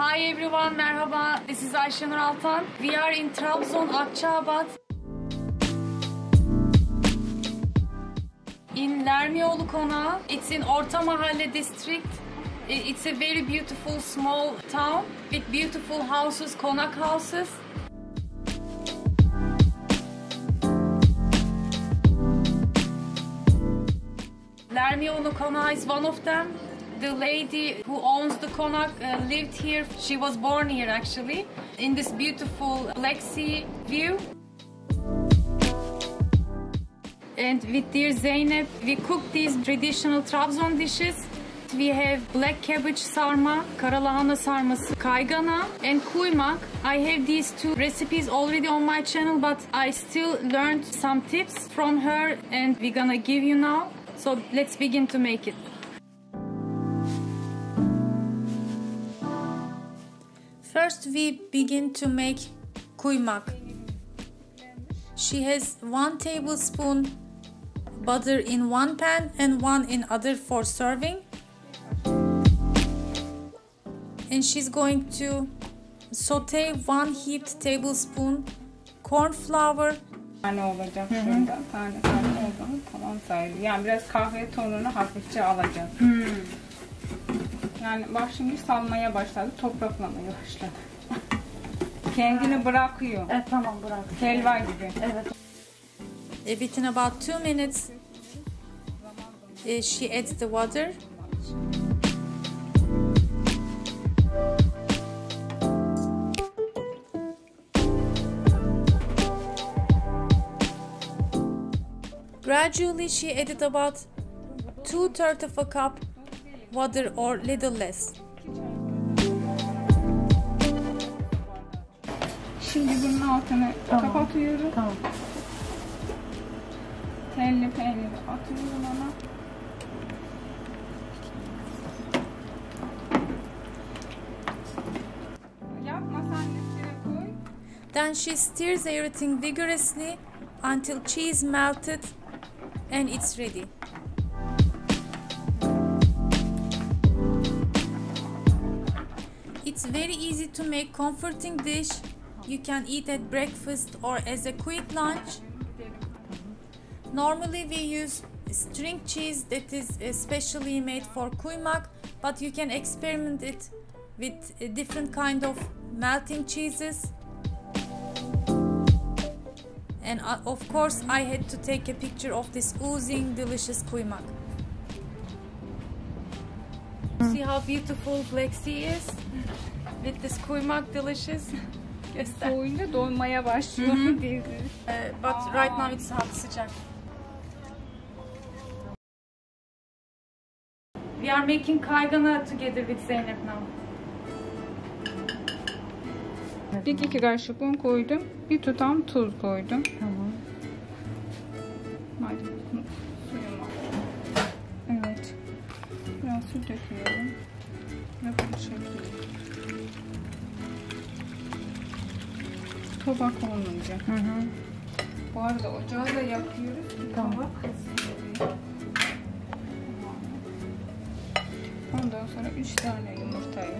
Hi everyone, merhaba. This is Ayşenur Altan. We are in Trabzon, Akçaabat. In Lermioğlu Konağı. It's in Orta Mahalle district. It's a very beautiful small town with beautiful houses, konak houses. Lermioğlu Konağı is one of them. The lady who owns the konak uh, lived here. She was born here actually in this beautiful Black Sea view. And with dear Zeynep, we cook these traditional Trabzon dishes. We have black cabbage sarma, karalahana sarması, kaygana, and kuymak. I have these two recipes already on my channel, but I still learned some tips from her, and we're gonna give you now. So let's begin to make it. First, we begin to make kuymak. She has one tablespoon butter in one pan and one in other for serving. And she's going to saute one heaped tablespoon corn flour tane olacak şurada. Tane tane olduğunu tamam sayılır. Yani biraz kahve tonunu hafifçe alacak. Yani bak şimdi salmaya başladı. Topraklamaya başladı. Kendini bırakıyor. Evet tamam bırak. Helva gibi. Evet. Uh, within about two minutes uh, she adds the water gradually she added about two thirds of a cup water or little less Şimdi bunun altını kapatıyorum. Tamam. Telli peyniri atıyorum ona. Yapma üstüne koy. Then she stirs everything vigorously until cheese melted and it's ready. Very easy to make comforting dish. You can eat at breakfast or as a quick lunch. Normally we use string cheese that is especially made for kuymak, but you can experiment it with different kind of melting cheeses. And uh, of course, I had to take a picture of this oozing delicious kuymak. See how beautiful Black Sea is? With this kuymak delicious. Göster. Soğuyunca doymaya başlıyor. Dizi. Uh, but right now it's hot, sıcak. We are making kaygana together with Zeynep now. Bir iki kaşık un koydum. Bir tutam tuz koydum. Tamam. Hadi suyumu. Evet. Biraz su döküyorum. Ve bunu çekiyorum. Tabak olmayacak. Hı hı. Bu arada ocağı da yakıyoruz. Tamam. Tabak. Ondan sonra 3 tane yumurtayı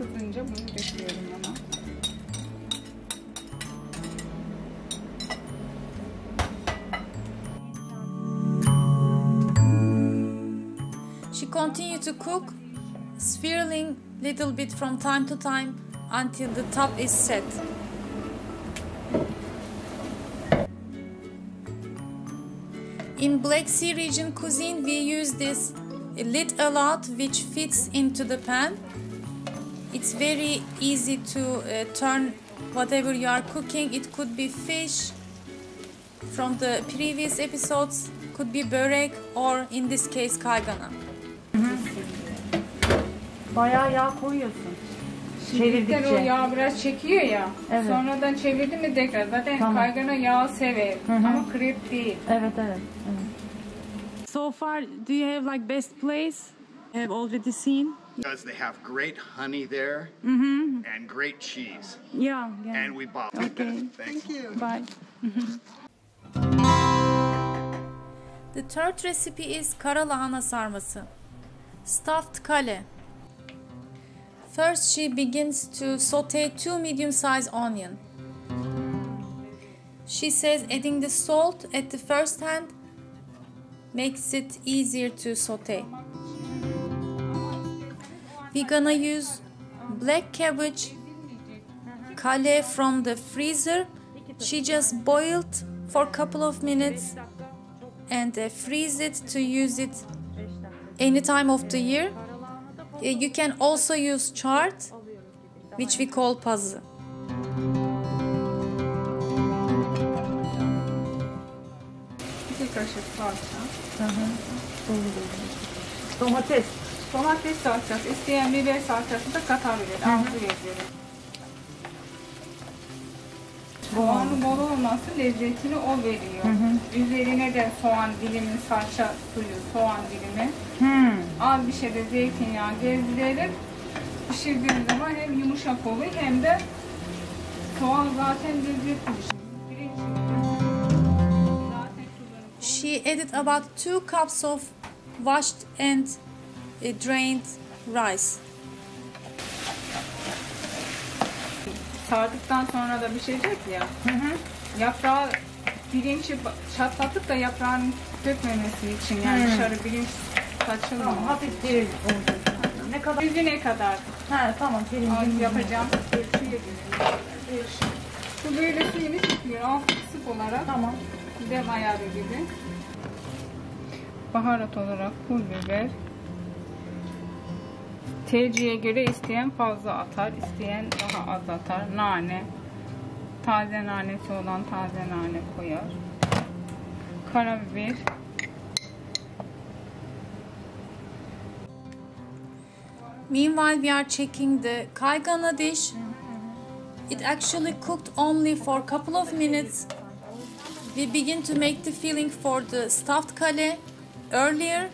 Bunu. She continued to cook, swirling little bit from time to time until the top is set. In Black Sea region cuisine, we use this lid a lot, which fits into the pan. It's very easy to uh, turn whatever you are cooking. It could be fish from the previous episodes, could be börek, or in this case, kaygana. Bayağı yağ koyuyorsun. Çevirdikten o yağ biraz çekiyor ya. Evet. Sonradan çevirdim mi tekrar. Zaten Tamam. kaygana yağ sever. hı. Ama krep değil. Evet evet. So far, do you have like best place have already seen. Because they have great honey there Mm-hmm. and great cheese. Yeah, yeah. And we bought Okay. Thank you. Bye. The third recipe is kara lahana sarması. Stuffed kale. First she begins to saute two medium-sized onion. She says adding the salt at the first hand makes it easier to saute. Gonna use black cabbage kale from the freezer. She just boiled for a couple of minutes and uh, freeze it to use it any time of the year. Uh, you can also use chard, which we call pazı. İki kaşık salça. Domates. Domates salçası, isteyen biber salçası da katabilir. Arzu lezzeti. Soğanın bol olması lezzetini o veriyor. Üzerine de soğan dilimi, salça suyu, soğan dilimi. Hmm. Az bir şey de zeytinyağı gezdirerek pişirdiğimiz zaman hem yumuşak oluyor hem de soğan zaten lezzetli bir şey. She added about two cups of washed and drained rice. sardıktan sonra da pişecek ya. Yaprağı pirinci çatlatıp da yaprağın dökmemesi için yani dışarı pirinç saçılmıyor. Hafif diri olacak. Ne kadar? Yüzüne kadar Ha tamam. az yapacağım. Ölçüye göre. Bu böyle suyunu tutuyor. Alt kısık olarak. Tamam. Dem ayarı gibi. Baharat olarak pul biber. Tercihe göre isteyen fazla atar, isteyen daha az atar. Nane. Taze nanesi olan taze nane koyar. Karabiber. Meanwhile, we are checking the kaygana dish. It actually cooked only for a couple of minutes. We begin to make the filling for the stuffed kale earlier.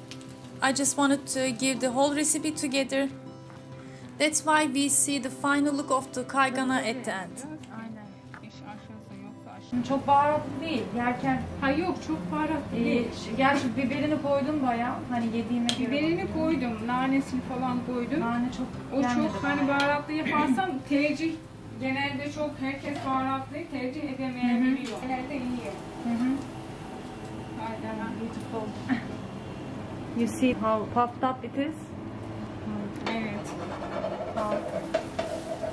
I just wanted to give the whole recipe together. That's why we see the final look of the kaygana at the end. Aynen. İş aşağısı yoksa aşağı. Çok baharatlı değil. Yerken Ha yok çok baharat e, değil. gerçi biberini koydum bayağı. Hani yediğime göre. Biberini koydum, nanesini falan koydum. Nane çok O gelmedi çok bana. hani baharatlı yaparsan tercih genelde çok herkes baharatlı tercih edemeyebiliyor. Genelde iyi. Hı hı. Aynen. Beautiful. You see how puffed up it is? Evet.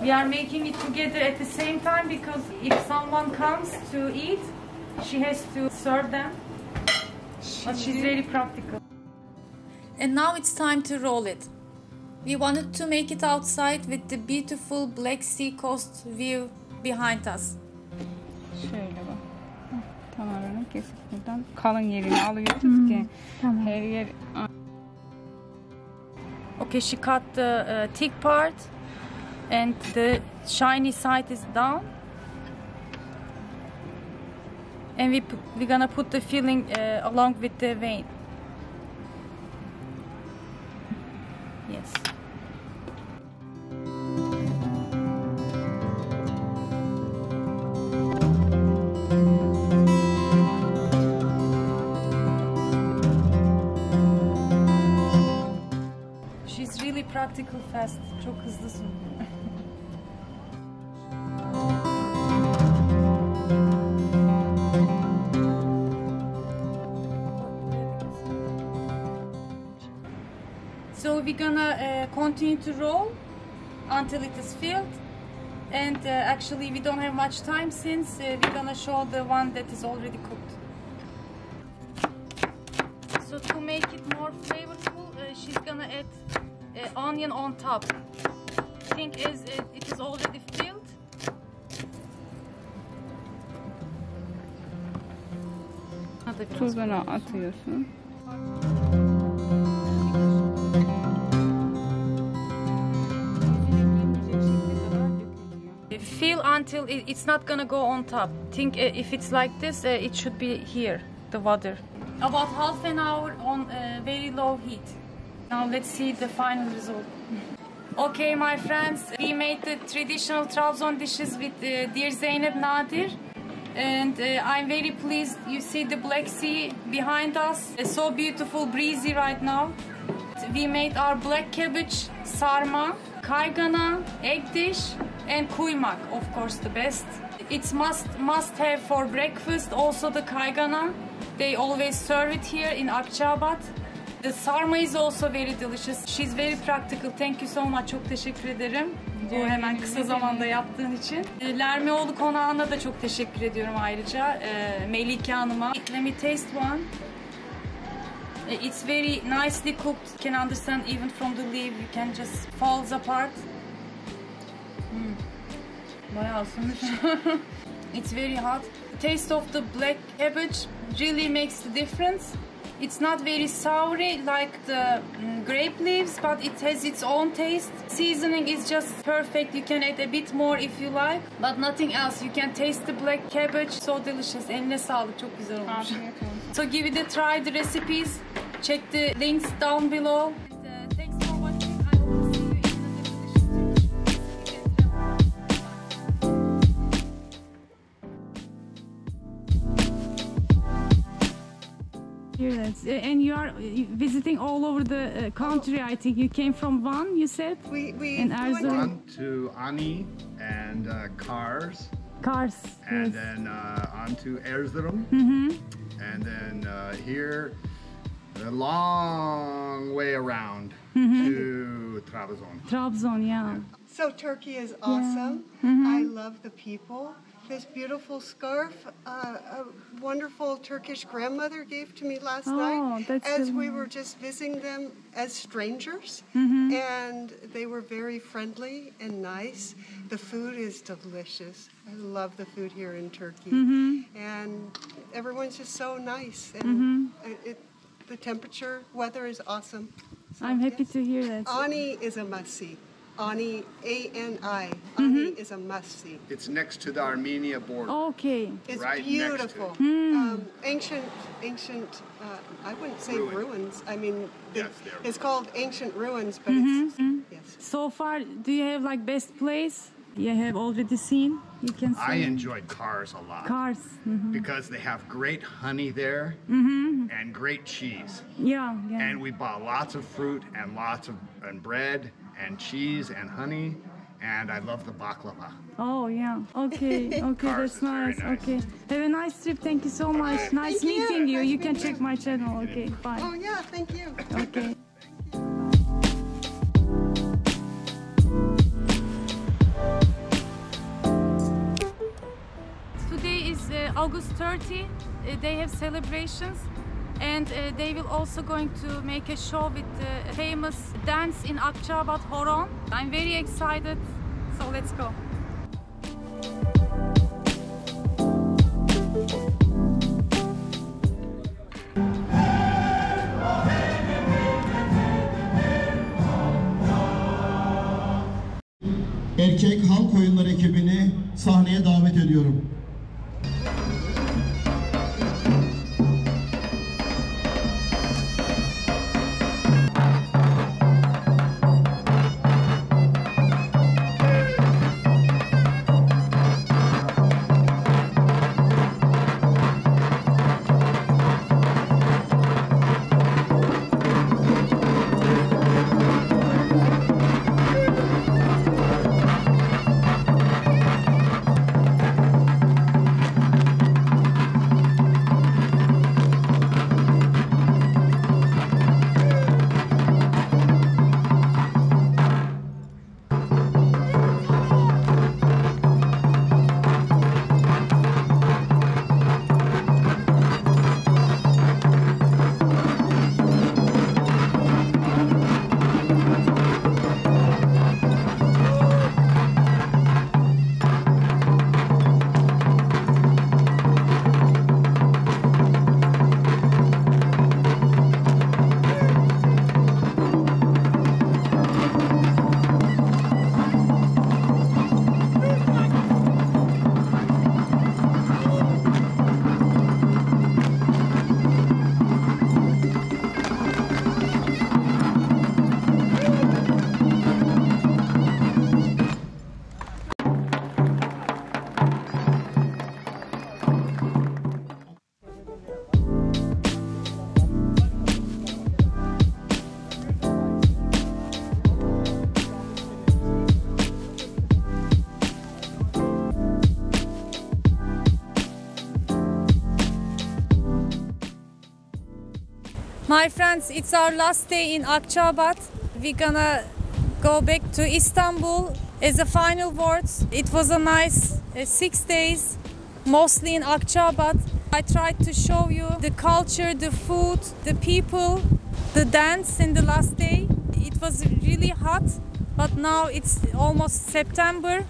We are making it together at the same time because if someone comes to eat, she has to serve them. But she's very practical. And now it's time to roll it. We wanted to make it outside with the beautiful Black Sea coast view behind us. Şöyle bak. Tamamen kesip buradan kalın yerini alıyoruz ki her yer Okay, she cut the uh, thick part and the shiny side is down. And we, we're gonna put the filling uh, along with the vein. Practical fast. Çok hızlısın. So we're gonna uh, continue to roll until it is filled. And uh, actually we don't have much time since uh, we're gonna show the one that is already cooked. So to make it more flavorful, uh, she's gonna add uh, onion on top. I think as it, it is already filled. Tuzunu atıyorsun. Fill until it, it's not gonna go on top. Think uh, if it's like this, uh, it should be here, the water. About half an hour on uh, very low heat. Now let's see the final result. Okay, my friends, we made the traditional Trabzon dishes with uh, dear Zeynep Nadir. And uh, I'm very pleased you see the Black Sea behind us. It's so beautiful, breezy right now. We made our black cabbage, sarma, kaygana, egg dish, and kuymak, of course, the best. It's must must have for breakfast. Also the kaygana. They always serve it here in Akçaabat. The sarma is also very delicious. She's very practical. Thank you so much. Çok teşekkür ederim. Bu hemen kısa zamanda yaptığın için. E, Lermeoğlu konağına da çok teşekkür ediyorum ayrıca. E, Melike Hanım'a. Let me taste one. E, It's very nicely cooked. You can understand even from the leaf. You can just falls apart. Hmm. Bayağı ısınmış. It's very hot. Taste of the black cabbage really makes the difference. It's not very soury like the mm, grape leaves, but it has its own taste. Seasoning is just perfect. You can add a bit more if you like, but nothing else. You can taste the black cabbage. So delicious. Eline sağlık. Çok güzel olmuş. So give it a try the recipes. Check the links down below. Yes, and you are visiting all over the uh, country. I think you came from Van. You said We, we In flew into- Erzurum. On to Ani and uh, Kars, Kars. and yes. then uh, on to Erzurum, Mm -hmm. and then uh, here, a long way around to Trabzon. Trabzon, yeah. So Turkey is awesome. I love the people. This beautiful scarf, uh, a wonderful Turkish grandmother gave to me last Oh, night as we were just visiting them as strangers. Mm-hmm. And they were very friendly and nice. The food is delicious. I love the food here in Turkey. Mm-hmm. And everyone's just so nice. And mm-hmm. it, it, the temperature, weather is awesome. So, I'm happy yes. to hear that. Ani is a must see. Ani, A N I. Ani is a must see. It's next to the Armenia border. Okay. It's Right next to it. beautiful. Hmm. Um, ancient, ancient. Uh, I wouldn't say Ruin. ruins. I mean, Yes, it- they're it's called ancient ruins, but Mm-hmm. it's yes. So far, do you have like best place you have already seen? You can I see enjoyed Kars a lot Kars. Mhm. because they have great honey there Mm-hmm. and great cheese. Yeah, yeah. And we bought lots of fruit and lots of and bread and cheese and honey. And I love the baklava. Oh yeah. Okay. Okay, that's nice. nice. Okay. Have a nice trip. Thank you so much. Nice Thank meeting you. Nice You can check you. my channel. Okay. Bye. Oh yeah, thank you. Okay. Today is uh, August 30. Uh, they have celebrations and uh, they will also going to make a show with the famous dance in Akçaabat Horon. I'm very excited. So let's go. My friends, it's our last day in Akçaabat. We're gonna go back to Istanbul as a final words. It was a nice uh, six days, mostly in Akçaabat. I tried to show you the culture, the food, the people, the dance in the last day. It was really hot, but now it's almost September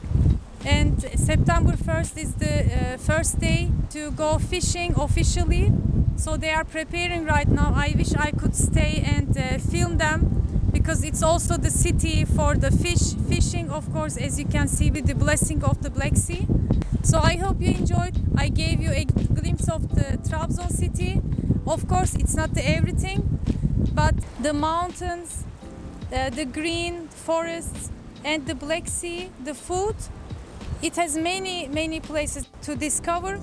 and September 1st is the uh, first day to go fishing officially. So they are preparing right now. I wish I could stay and uh, film them because it's also the city for the fish fishing of course as you can see with the blessing of the Black Sea. So I hope you enjoyed. I gave you a glimpse of the Trabzon city. Of course it's not everything but the mountains, uh, the green forests and the Black Sea, the food it has many, many places to discover.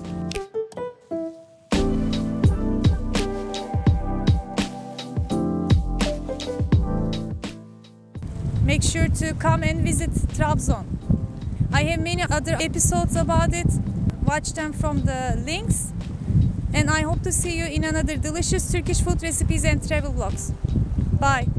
Make sure to come and visit Trabzon. I have many other episodes about it. Watch them from the links. And I hope to see you in another delicious Turkish food recipes and travel vlogs. Bye.